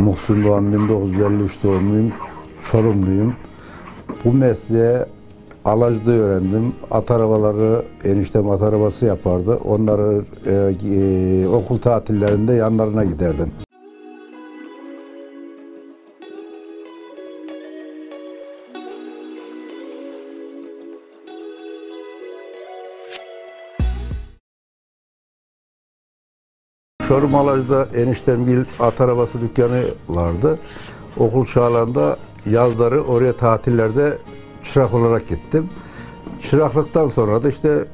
Muhsin Doğan 1953 doğumluyum. Çorumluyum. Bu mesleğe Alacı'da öğrendim. At arabaları, eniştem at arabası yapardı. Onları e, e, okul tatillerinde yanlarına giderdim. Çorum eniştem bir at arabası dükkanı vardı. Okul çağlarında yazları oraya tatillerde çırak olarak gittim. Çıraklıktan sonra da işte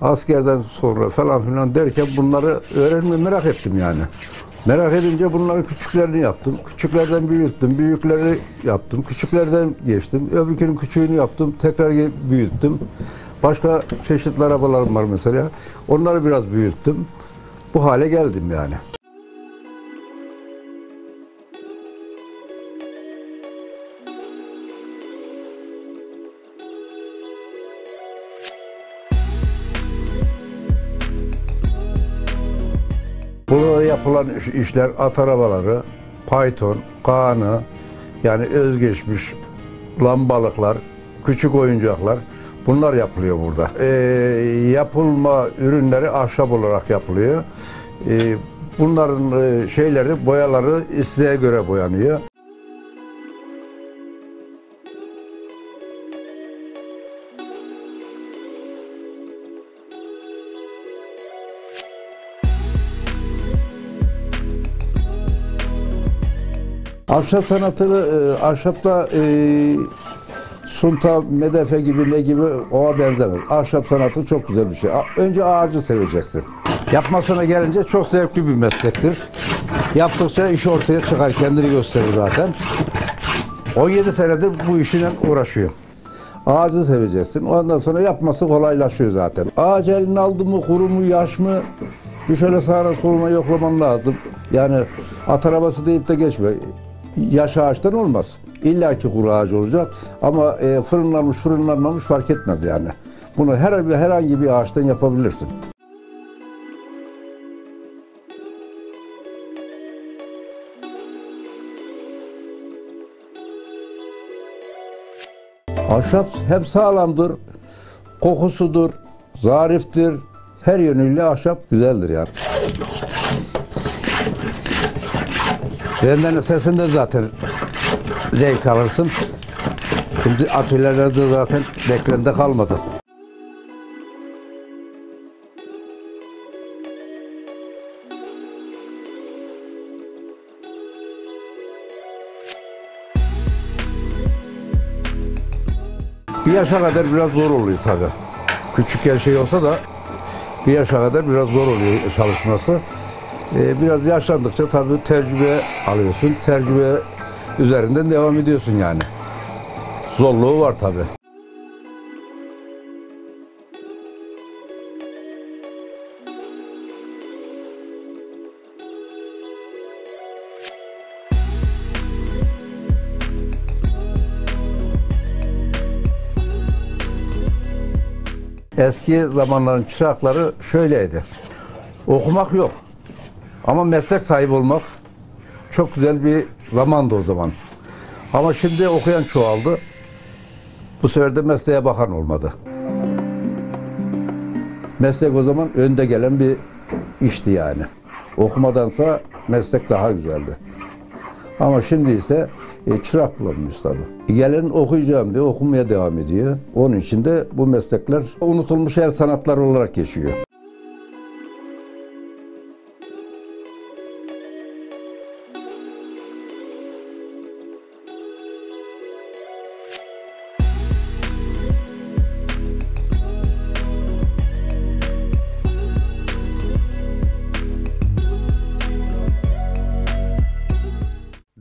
askerden sonra falan filan derken bunları öğrenme merak ettim yani. Merak edince bunların küçüklerini yaptım. Küçüklerden büyüttüm. Büyükleri yaptım. Küçüklerden geçtim. Öbürkünün küçüğünü yaptım. Tekrar büyüttüm. Başka çeşitli arabalarım var mesela. Onları biraz büyüttüm. Bu hale geldim yani. Burada yapılan iş- işler at arabaları, Python, Kaan'ı yani özgeçmiş lambalıklar, küçük oyuncaklar bunlar yapılıyor burada. Ee, yapılma ürünleri ahşap olarak yapılıyor. Ee, bunların e, şeyleri, boyaları isteğe göre boyanıyor. Ahşap sanatı, e, ahşapta e, sunta, medefe gibi ne gibi oğa benzemez. Ahşap sanatı çok güzel bir şey. Önce ağacı seveceksin. Yapmasına gelince çok zevkli bir meslektir. Yaptıkça iş ortaya çıkar, kendini gösterir zaten. 17 senedir bu işinle uğraşıyor. Ağacı seveceksin. Ondan sonra yapması kolaylaşıyor zaten. Ağaç eline aldı mı, kuru mu, yaş mı? Bir şöyle sağına soluna yoklaman lazım. Yani at arabası deyip de geçme. Yaş ağaçtan olmaz. İlla ki kuru ağaç olacak. Ama e, fırınlanmış, fırınlanmamış fark etmez yani. Bunu her herhangi bir ağaçtan yapabilirsin. Ahşap hep sağlamdır, kokusudur, zariftir. Her yönüyle ahşap güzeldir yani. Benden sesinde zaten zevk alırsın. Şimdi atölyelerde zaten beklende kalmadı. Bir yaşa kadar biraz zor oluyor tabii. Küçükken şey olsa da bir yaşa kadar biraz zor oluyor çalışması. Ee, biraz yaşlandıkça tabii tecrübe alıyorsun. Tecrübe üzerinden devam ediyorsun yani. Zorluğu var tabii. Eski zamanların çırakları şöyleydi. Okumak yok. Ama meslek sahibi olmak çok güzel bir zamandı o zaman. Ama şimdi okuyan çoğaldı. Bu sefer de mesleğe bakan olmadı. Meslek o zaman önde gelen bir işti yani. Okumadansa meslek daha güzeldi. Ama şimdi ise e, çırak bulamıyoruz tabii. Gelen okuyacağım diye okumaya devam ediyor. Onun için de bu meslekler unutulmuş el sanatlar olarak geçiyor.